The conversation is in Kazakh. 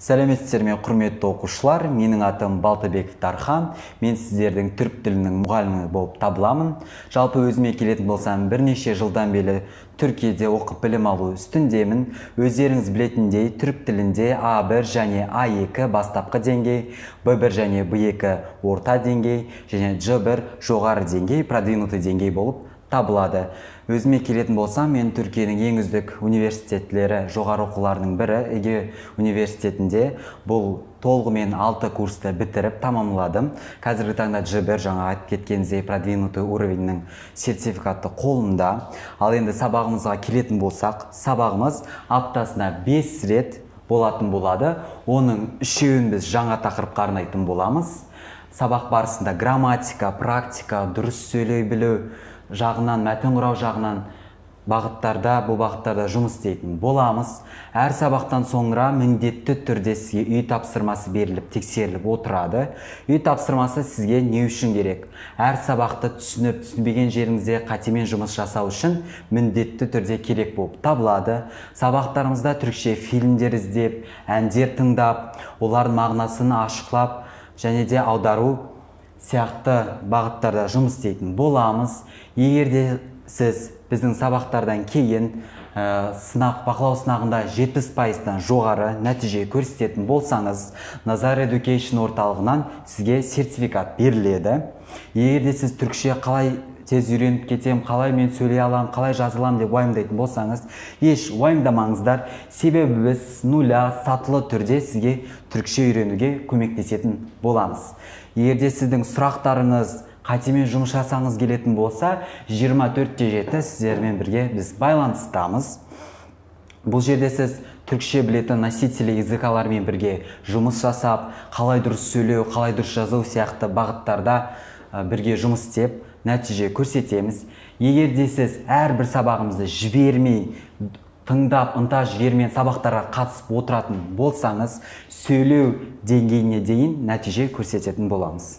сәлеметсіздер ме құрметті оқушылар? Менің атым балтабеков дархан. Мен сіздердің түрік тілінің мұғалімі болып табыламын. Жалпы өзіме келетін болсам бірнеше жылдан бері түркияде оқып білім алу үстіндемін. Өздеріңіз білетіндей түрік тілінде а1 және а2 бастапқы деңгей б1 және б2 орта деңгей және ж1 жоғары деңгей продвинутый деңгей болып табылады. Өзіме келетін болсам мен түркияның ең үздік университетлері жоғары оқуларының бірі эге университетінде бұл толығымен алты курсты бітіріп тамамладым. Қазіргі таңда ж1 жаңа айтып кеткеніміздей продвинутый уровеньнің сертификаты қолымда. Ал енді сабағымызға келетін болсақ сабағымыз аптасына 5 рет болатын болады. Оның үшеуін біз жаңа тақырыпқа арнайтын боламыз. Сабақ барысында грамматика практика дұрыс сөйлей білу жағынан мәтін құрау жағынан бағыттарда бұл бағыттарда жұмыс істейтін боламыз. Әр сабақтан соңыра міндетті түрде сізге үй тапсырмасы беріліп тексеріліп отырады. Үй тапсырмасы сізге не үшін керек? Әр сабақты түсініп түсінбеген жеріңізде қатемен жұмыс жасау үшін міндетті түрде керек болып табылады. Сабақтарымызда түрікше фильмдер іздеп әндер тыңдап олардың мағынасын ашықлап және де аудару сияқты бағыттарда жұмыс істейтін боламыз. Егер де сіз біздің сабақтардан кейін ә, сынақ бақылау сынағында 70 пайыздан жоғары нәтиже көрсететін болсаңыз назар education орталығынан сізге сертификат беріледі. Егер де сіз түркше қалай тез үйреніп кетем, қалай мен сөйлей аламын қалай жаза аламын деп уайымдайтын болсаңыз еш уайымдамаңыздар. Себебі біз нуля сатылы түрде сізге түркше үйренуге көмектесетін боламыз. Егер де сіздің сұрақтарыңыз қатемен жұмыс жасаңыз келетін болса 24-те жеті сіздермен бірге біз байланыстамыз. Бұл жерде сіз түркше білетін носители языкалармен бірге жұмыс жасап қалай дұрыс сөйлеу қалай дұрыс жазу сияқты бағыттарда бірге жұмыс істеп нәтиже көрсетеміз. Егер де сіз әрбір сабағымызды жібермей тыңдап ынта жігермен сабақтарға қатысып отыратын болсаңыз сөйлеу деңгейіне дейін нәтиже көрсететін боламыз.